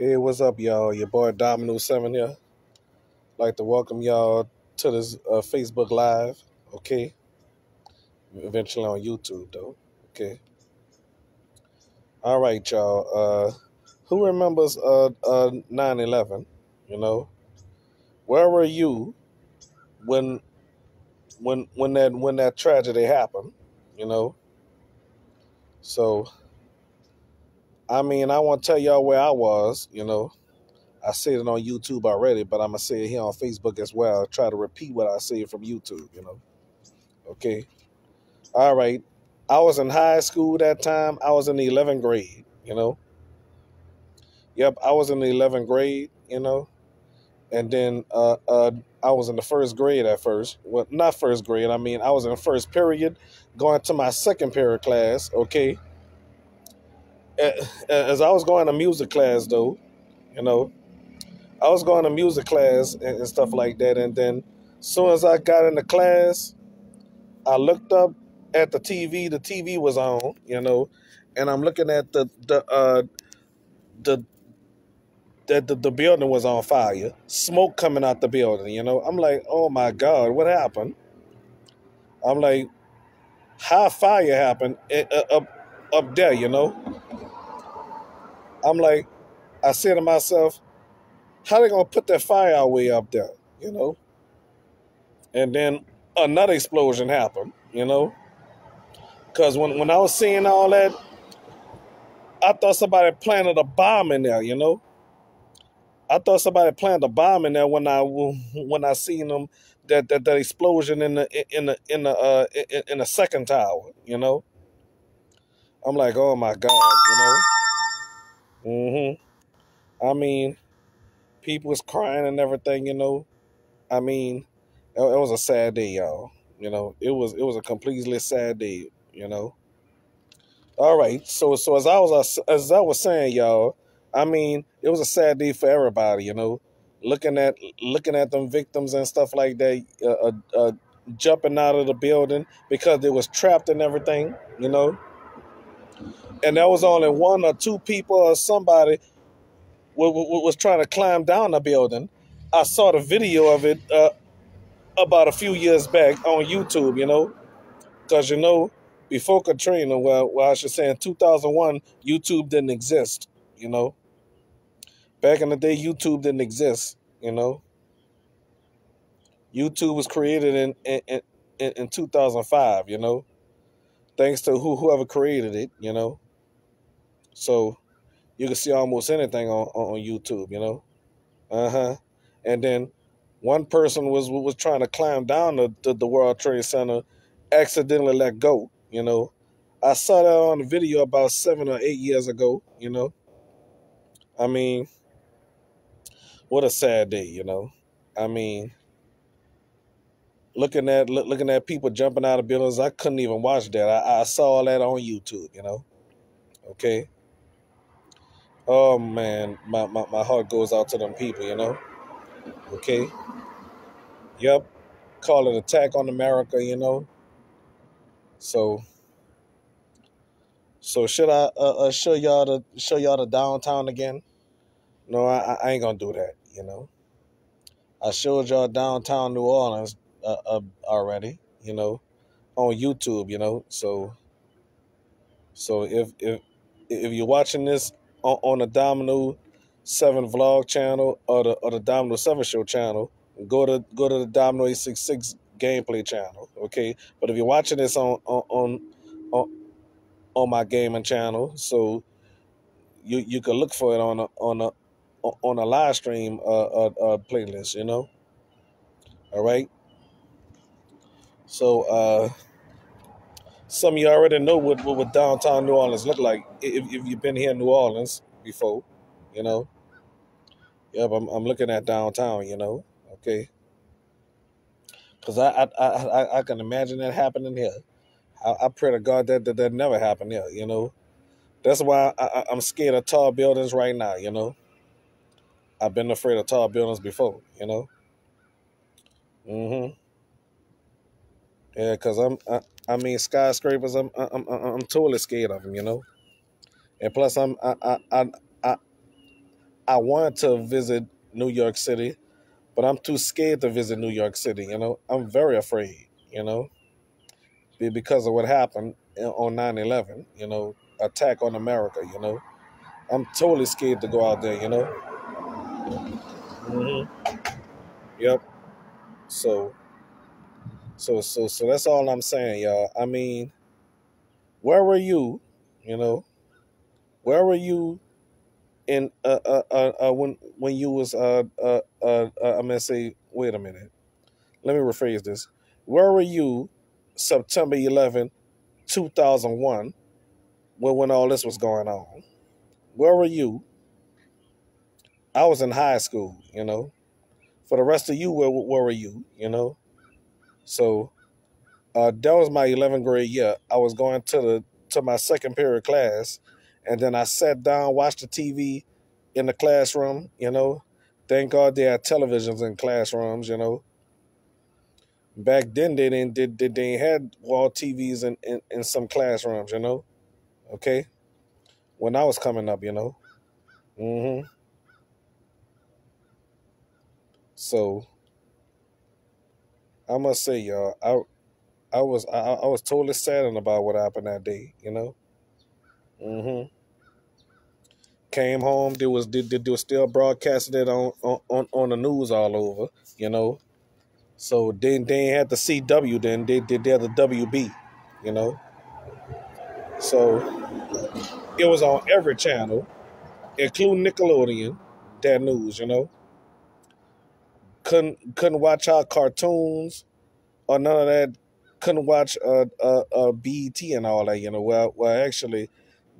Hey, what's up, y'all? Your boy Dominoes Seven here. Like to welcome y'all to this uh, Facebook Live. Okay, eventually on YouTube though. Okay. All right, y'all. Uh, who remembers uh uh 9/11? You know, where were you when when when that when that tragedy happened? You know. So, I mean, I want to tell y'all where I was. You know, I said it on YouTube already, but I'm gonna say it here on Facebook as well. Try to repeat what I said from YouTube. You know. Okay. All right. I was in high school that time. I was in the 11th grade. You know. Yep, I was in the 11th grade. You know, and then uh, uh, I was in the first grade at first. Well, not first grade. I mean, I was in the first period, going to my second period class. Okay. As I was going to music class, though, you know, I was going to music class and, and stuff like that. And then, soon as I got into class, I looked up at the TV. The TV was on, you know, and I'm looking at the the uh, the that the, the building was on fire, smoke coming out the building. You know, I'm like, oh my god, what happened? I'm like, how fire happened eh, uh, up up there? You know, I'm like, I said to myself, how they gonna put that fire way up there? You know, and then another explosion happened. You know, because when when I was seeing all that, I thought somebody planted a bomb in there. You know. I thought somebody planted a bomb in there when I when I seen them that that, that explosion in the in the in the uh in, in the second tower, you know. I'm like, oh my god, you know. Hmm I mean, people was crying and everything, you know. I mean, it, it was a sad day, y'all. You know, it was it was a completely sad day, you know. All right, so so as I was as I was saying, y'all, I mean, it was a sad day for everybody, you know. Looking at looking at them victims and stuff like that, uh, uh, uh, jumping out of the building because they was trapped and everything, you know. And there was only one or two people or somebody wa- wa- was trying to climb down the building. I saw the video of it uh, about a few years back on YouTube, you know, because you know before Katrina, well, well, I should say in 2001, YouTube didn't exist, you know. Back in the day, YouTube didn't exist. You know, YouTube was created in in in, in 2005. You know, thanks to who whoever created it. You know, so you can see almost anything on on YouTube. You know, uh huh. And then one person was was trying to climb down the, the the World Trade Center, accidentally let go. You know, I saw that on a video about seven or eight years ago. You know, I mean what a sad day, you know. I mean, looking at look, looking at people jumping out of buildings, I couldn't even watch that. I, I saw all that on YouTube, you know. Okay. Oh man, my, my, my heart goes out to them people, you know. Okay. Yep. Call it attack on America, you know. So so should I uh, uh, show y'all the show y'all the downtown again? No, I, I ain't gonna do that, you know. I showed y'all downtown New Orleans uh, uh, already, you know, on YouTube, you know. So, so if if if you're watching this on, on the Dominoes Seven Vlog channel or the or the Dominoes Seven Show channel, go to go to the Domino Eight Six Six Gameplay channel, okay. But if you're watching this on on on on, my gaming channel, so you you can look for it on a on a on a live stream uh, uh, uh playlist, you know. All right. So uh some of you already know what, what, what downtown New Orleans look like if, if you've been here in New Orleans before, you know. Yep, I'm, I'm looking at downtown, you know. Okay. Because I, I, I, I can imagine that happening here. I, I pray to God that, that that never happened here, you know. That's why I, I, I'm scared of tall buildings right now, you know. I've been afraid of tall buildings before, you know. hmm Yeah, because I'm, I, I mean, skyscrapers, I'm, uh, I'm, I'm, I'm totally scared of them, you know. And plus, I'm, I, I, I, I, I wanted to visit New York City, but I'm too scared to visit New York City. You know, I'm very afraid. You know, because of what happened on 9/11. You know, attack on America. You know, I'm totally scared to go out there. You know. hmm Yep. So, so, so, so that's all I'm saying, y'all. I mean, where were you? You know, where were you in uh uh uh, uh when when you was uh uh uh, uh I'm gonna say wait a minute. Let me rephrase this. Where were you September 11, 2001 when when all this was going on? Where were you? I was in high school, you know. For the rest of you, where where were you? You know. So uh, that was my 11th grade year. I was going to the to my second period class, and then I sat down, watched the TV in the classroom. You know, thank God they had televisions in classrooms. You know, back then they didn't they, they, they had wall TVs in, in in some classrooms. You know, okay. When I was coming up, you know. mm-hmm. So I must say, y'all, I I was I, I was totally saddened about what happened that day. You know. hmm Came home, there was they, they, they were still broadcasting it on, on on the news all over. You know. So then they had the CW. Then they did they had the WB. You know. So it was on every channel, including Nickelodeon. That news. You know. Couldn't couldn't watch our cartoons or none of that. Couldn't watch uh uh, uh BET and all that. You know. Well well actually,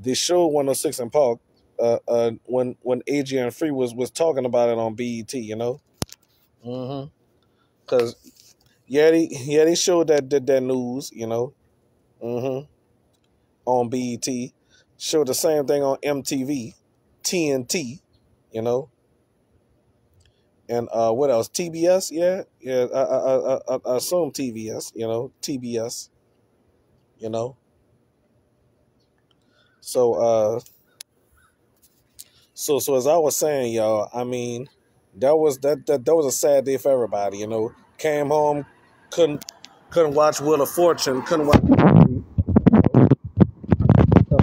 the show 106 and Park. Uh, uh, when when AJ and Free was was talking about it on BET, you know, hmm cause yeah, they yeah they showed that that, that news, you know, hmm on BET, showed the same thing on MTV, TNT, you know, and uh, what else? TBS, yeah, yeah, I I, I, I assume TBS, you know, TBS, you know, so uh, so so as I was saying, y'all, I mean, that was that that that was a sad day for everybody, you know. Came home, couldn't couldn't watch Wheel of Fortune, couldn't watch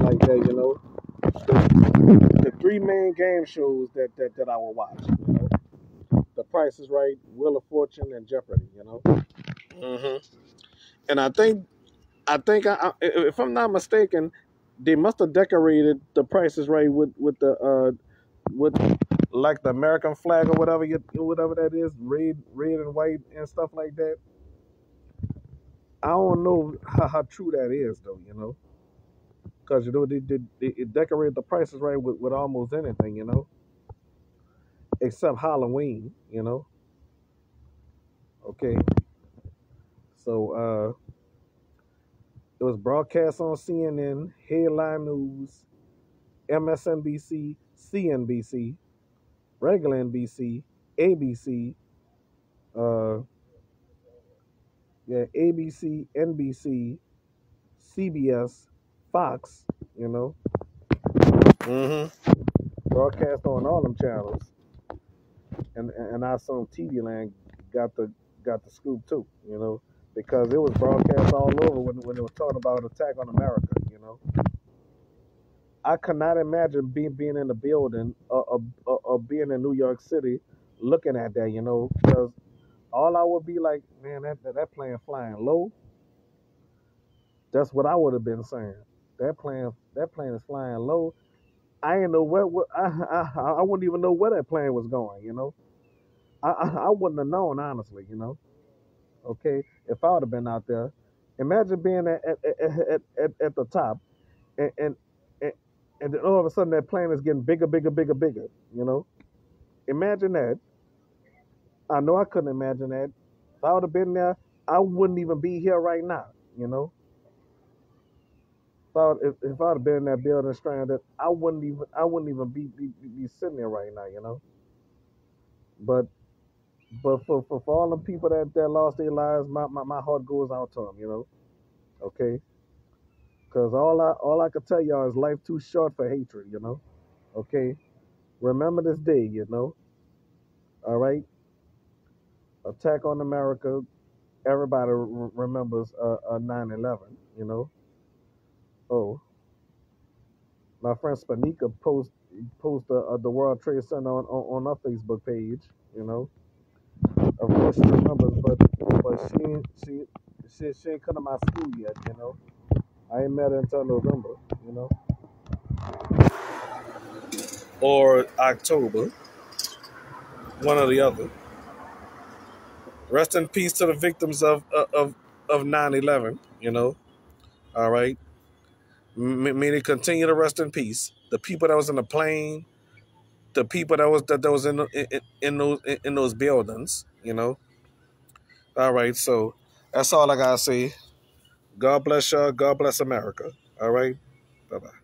like that, you know. The, the three main game shows that, that that I will watch, Price is Right, Wheel of Fortune, and Jeopardy, you know. hmm And I think I think I, I, if I'm not mistaken, they must have decorated the Price is Right with with the uh with like the American flag or whatever you, whatever that is, red red and white and stuff like that. I don't know how, how true that is though, you know, because you know they did they, decorated the Price is Right with, with almost anything, you know, except Halloween, you know. Okay, so uh, it was broadcast on CNN, Headline News, MSNBC, CNBC, regular NBC, ABC, uh, yeah, ABC, NBC, CBS, Fox, you know, hmm broadcast on all them channels, and and I assume TV Land got the got the scoop too, you know, because it was broadcast all over when when it was talking about attack on America, you know. I cannot imagine being being in the building or, or, or or being in New York City, looking at that, you know, because all I would be like, man, that that, that plane flying low. That's what I would have been saying. That plane, that plane is flying low. I ain't know where, what I, I I wouldn't even know where that plane was going. You know, I I, I wouldn't have known honestly. You know, okay, if I would have been out there, imagine being at at at, at, at, at the top, and, and and and then all of a sudden that plane is getting bigger, bigger, bigger, bigger. You know, imagine that. I know I couldn't imagine that. If I would have been there, I wouldn't even be here right now. You know, would, if, if I'd have been in that building stranded, I wouldn't even I wouldn't even be be, be sitting there right now. You know, but but for, for, for all the people that, that lost their lives, my, my, my heart goes out to them, you know, okay? Because all I all I can tell y'all is life too short for hatred, you know, okay? remember this day, you know. All right. Attack on America. Everybody remembers uh, uh, 9/11. You know. Oh, my friend Spanika post post uh, uh, the World Trade Center on, on on her Facebook page. You know. Of course she remembers, but but she she she she ain't come to my school yet. You know. I ain't met her until November. You know. Or October. One or the other. Rest in peace to the victims of of of 9/11. You know. All right. May they continue to rest in peace. The people that was in the plane, the people that was that, that was in, in in those in those buildings. You know. All right. So that's all I gotta say. God bless y'all. God bless America. All right. Bye bye.